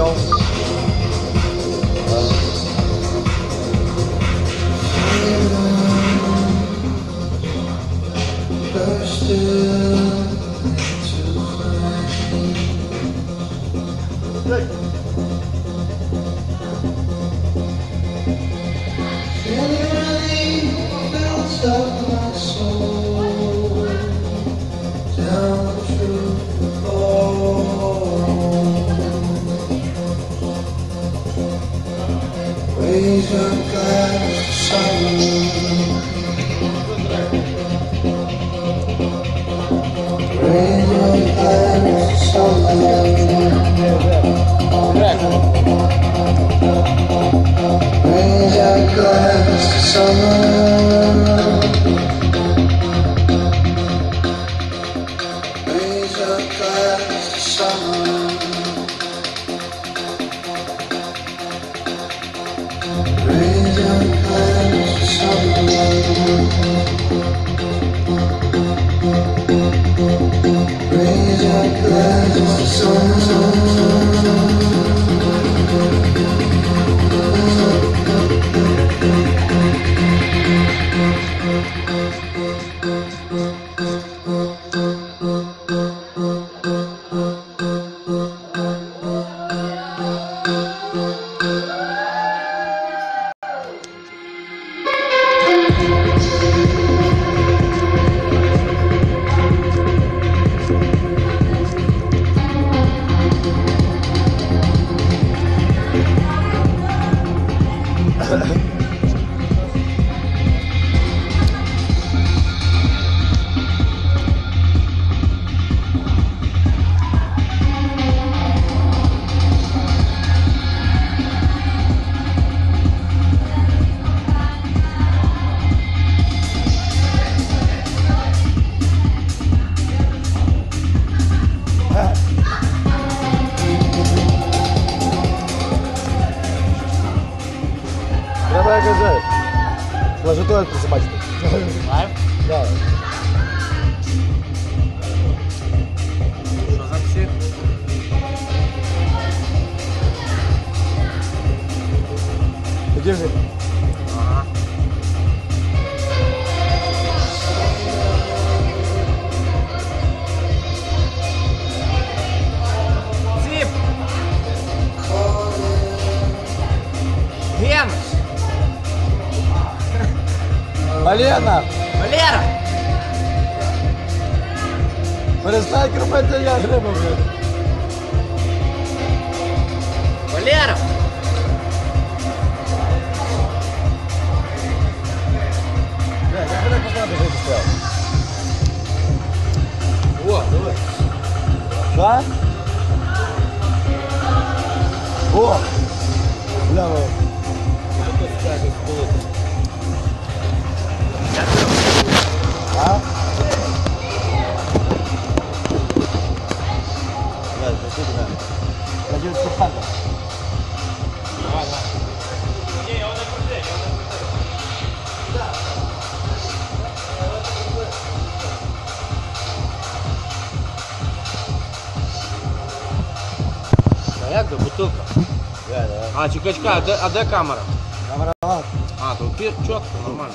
Pero the summer. Galera, Чекай, чекай, а, а де, камера? Камера. А, тут четко нормально.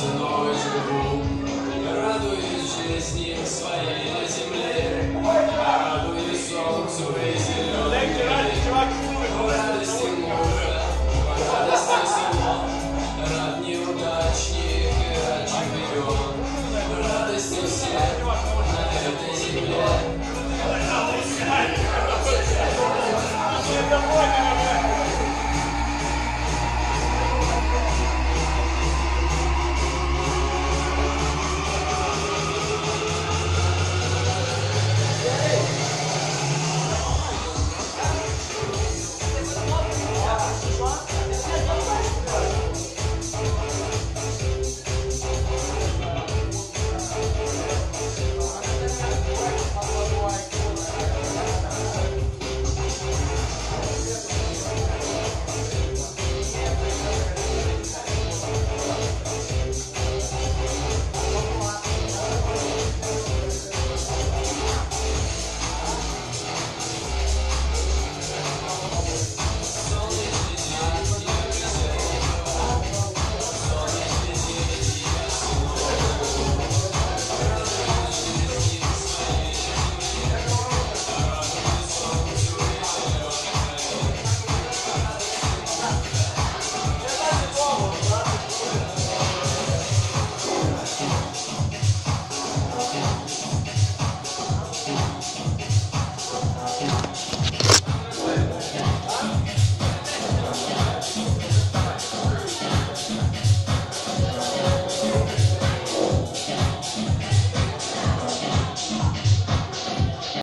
the Lord.